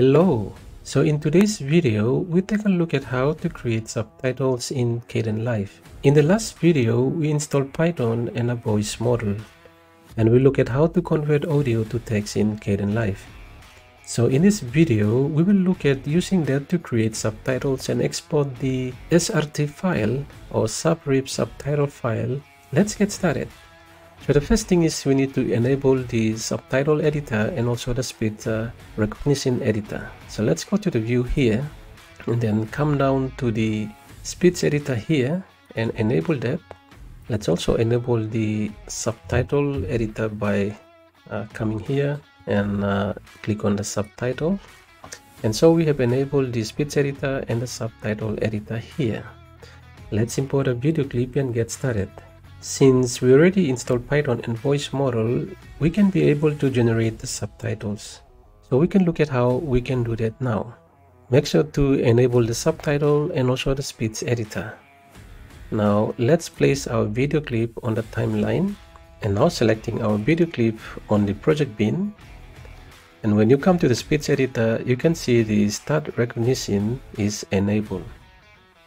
Hello! So in today's video, we take a look at how to create subtitles in Kdenlive. In the last video, we installed Python and a Vosk model, and we look at how to convert audio to text in Kdenlive. So in this video, we will look at using that to create subtitles and export the SRT file or subrip subtitle file. Let's get started. So the first thing is we need to enable the subtitle editor and also the speech uh, recognition editor. So let's go to the view here and then come down to the speech editor here and enable that. Let's also enable the subtitle editor by uh, coming here and uh, click on the subtitle. And so we have enabled the speech editor and the subtitle editor here. Let's import a video clip and get started. Since we already installed Python and Vosk model, we can be able to generate the subtitles. So we can look at how we can do that now. Make sure to enable the subtitle and also the speech editor. Now let's place our video clip on the timeline and now selecting our video clip on the project bin. And when you come to the speech editor, you can see the start recognition is enabled.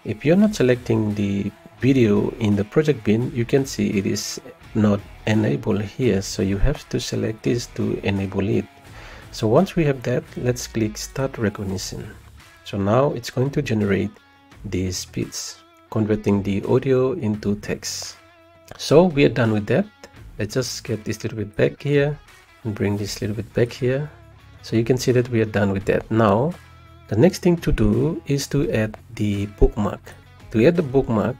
If you're not selecting the video in the project bin you can see it is not enabled here. So you have to select this to enable it. So once we have that let's click start recognition. So now it's going to generate these speech converting the audio into text. So we are done with that. Let's just get this little bit back here and bring this little bit back here. So you can see that we are done with that. Now the next thing to do is to add the bookmark. To add the bookmark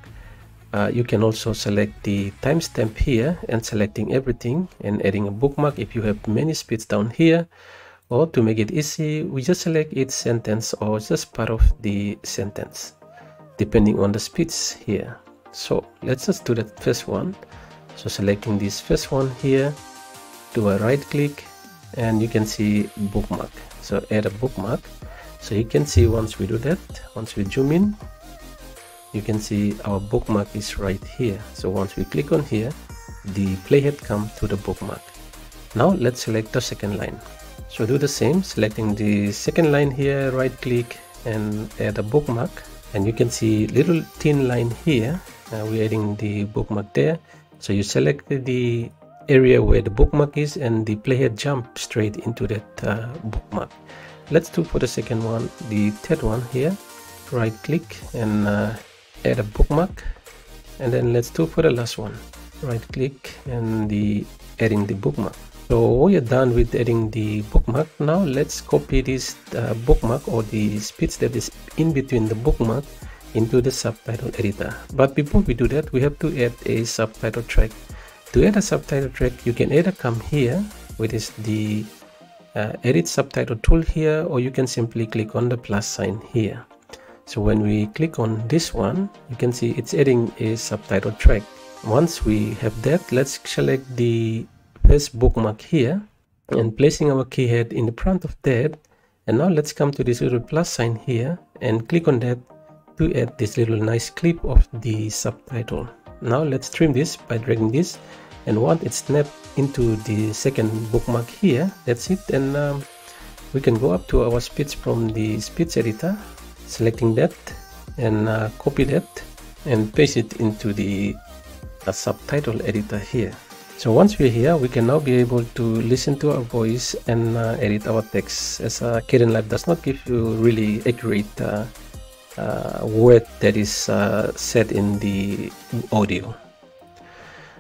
uh, you can also select the timestamp here and selecting everything and adding a bookmark if you have many speeds down here. Or to make it easy we just select each sentence or just part of the sentence depending on the speeds here. So let's just do that first one. So selecting this first one here do a right click and you can see bookmark. So add a bookmark. So you can see once we do that once we zoom in you can see our bookmark is right here. So once we click on here the playhead come to the bookmark. Now let's select the second line. So do the same selecting the second line here right click and add a bookmark. And you can see little thin line here. Uh, we're adding the bookmark there. So you select the area where the bookmark is and the playhead jump straight into that uh, bookmark. Let's do for the second one the third one here. Right click and uh, add a bookmark and then let's do for the last one. Right click and the adding the bookmark. So we are done with adding the bookmark. Now let's copy this uh, bookmark or the speech that is in between the bookmark into the subtitle editor. But before we do that we have to add a subtitle track. To add a subtitle track you can either come here which is the uh, edit subtitle tool here or you can simply click on the plus sign here so when we click on this one you can see it's adding a subtitle track. Once we have that let's select the first bookmark here and placing our playhead in the front of that. And now let's come to this little plus sign here and click on that to add this little nice clip of the subtitle. Now let's trim this by dragging this and once it's snapped into the second bookmark here that's it. And um, we can go up to our speech from the speech editor selecting that and uh, copy that and paste it into the uh, subtitle editor here. So once we're here we can now be able to listen to our voice and uh, edit our text as uh, Kdenlive does not give you really accurate uh, uh word that is uh, set in the audio.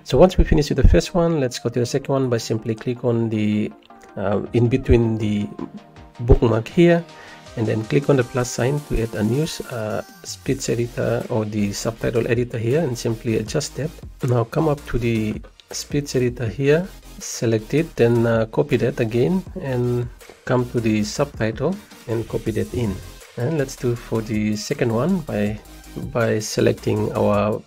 So once we finish with the first one let's go to the second one by simply click on the in between the bookmark here and then click on the plus sign to add a new uh, speech editor or the subtitle editor here and simply adjust that. Now come up to the speech editor here select it then uh, copy that again and come to the subtitle and copy that in. And let's do for the second one by by selecting our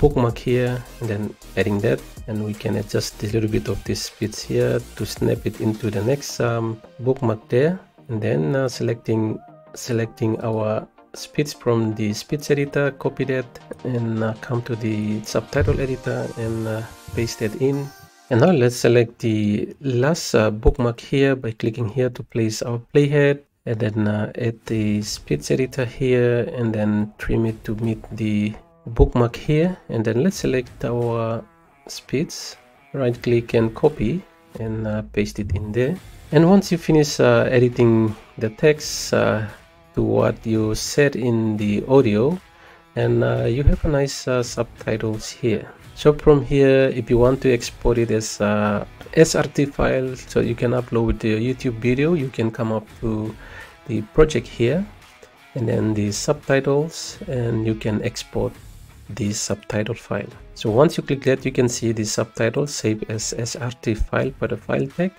bookmark here and then adding that. And we can adjust a little bit of this speech here to snap it into the next um, bookmark there and then uh, selecting selecting our speech from the speech editor copy that and uh, come to the subtitle editor and uh, paste that in. And now let's select the last uh, bookmark here by clicking here to place our playhead and then uh, add the speech editor here and then trim it to meet the bookmark here. And then let's select our speech right click and copy and uh, paste it in there. And once you finish uh, editing the text uh, to what you said in the audio and uh, you have a nice uh, subtitles here. So from here if you want to export it as a srt file so you can upload the youtube video you can come up to the project here and then the subtitles and you can export the subtitle file. So once you click that you can see the subtitle save as srt file for the file tag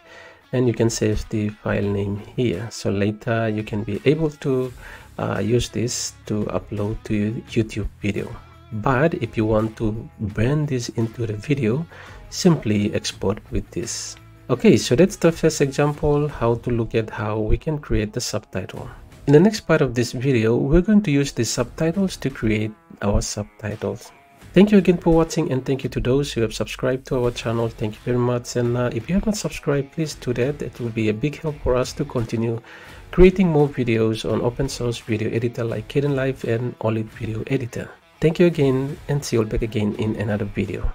and you can save the file name here. So later you can be able to uh, use this to upload to youtube video. But if you want to burn this into the video simply export with this. Okay, so that's the first example how to look at how we can create the subtitle. In the next part of this video, we're going to use the subtitles to create our subtitles. Thank you again for watching and thank you to those who have subscribed to our channel. Thank you very much and uh, if you have not subscribed, please do that. It will be a big help for us to continue creating more videos on open source video editor like Kdenlive and Olive Video Editor. Thank you again and see you all back again in another video.